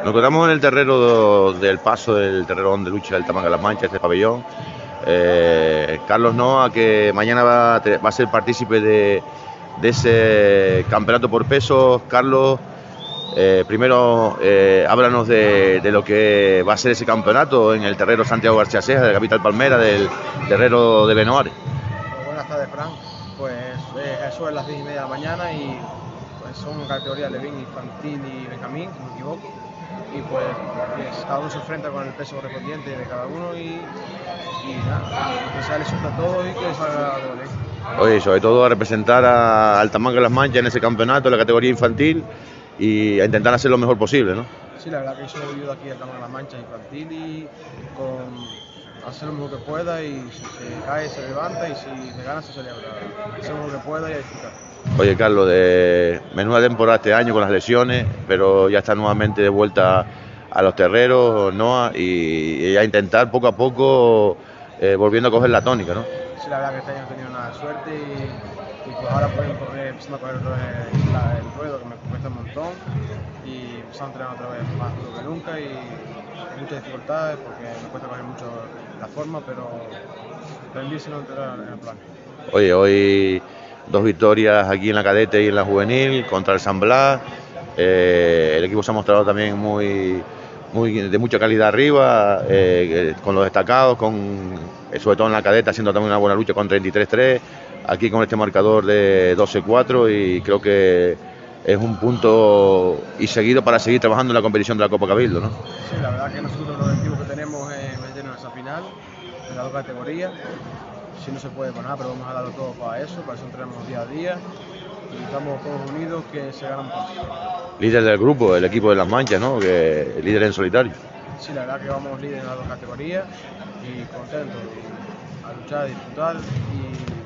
Nos encontramos en el terreno del paso del terreno donde lucha el Tamanga de las Manchas, este pabellón. Eh, Carlos Noa, que mañana va, a ser partícipe de, ese campeonato por pesos. Carlos, eh, primero eh, háblanos de, lo que va a ser ese campeonato en el terreno Santiago García Ceja, de Capital Palmera, del terreno de Benoares. Buenas tardes, Fran. Pues eso es las 10 y media de la mañana y pues, son categorías Levin, Infantil y Benjamín, si no me equivoco y pues, cada uno se enfrenta con el peso correspondiente de cada uno y, nada, que sale a todo y que salga de bien. Oye, sobre todo a representar a Altamanga de las Manchas en ese campeonato, en la categoría infantil y a intentar hacer lo mejor posible, ¿no? Sí, la verdad que yo he vivido aquí Altamanga de las Manchas infantil y con hacer lo mejor que pueda y si se cae se levanta y si se gana se celebra. Hacer lo mejor que pueda y a disfrutar. Oye, Carlos, de menuda temporada este año con las lesiones, pero ya está nuevamente de vuelta a los terreros, ¿no? Y, a intentar poco a poco eh, volviendo a coger la tónica, ¿no? Sí, la verdad que este año he tenido una suerte y, pues ahora puedo correr, empezando a correr el, ruedo que me cuesta un montón y empezando a entrenar otra vez más duro que nunca y muchas dificultades porque me cuesta coger mucho la forma, pero aprendí no entrar en el plan. Oye, hoy dos victorias aquí en la cadete y en la juvenil contra el San Blas. Eh, el equipo se ha mostrado también muy, muy de mucha calidad arriba, eh, con los destacados, con, eh, sobre todo en la cadeta, haciendo también una buena lucha con 33-3, aquí con este marcador de 12-4 y creo que es un punto y seguido para seguir trabajando en la competición de la Copa Cabildo. ¿no? Sí, la verdad que nosotros los objetivos que tenemos es meternos en esa final, en las dos categorías si no se puede, pues nada, pero vamos a darlo todo para eso, para eso entrenamos día a día y estamos todos unidos que se ganan Líder del grupo, el equipo de las manchas, ¿no? Que líder en solitario. Sí, la verdad que vamos líder en las dos categorías y contentos a luchar, a disfrutar y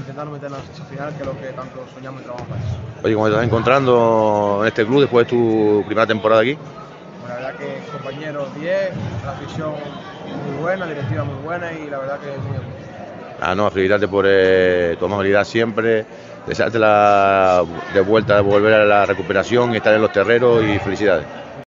intentando meternos en esa final, que es lo que tanto soñamos y trabajamos para eso. Oye, ¿cómo te estás encontrando en este club después de tu primera temporada aquí? la verdad que compañeros 10, la afición muy buena, directiva muy buena y la verdad que muy Ah, no, felicitarte por eh, tu amabilidad siempre, desearte la de vuelta, de volver a la recuperación, estar en los terreros y felicidades.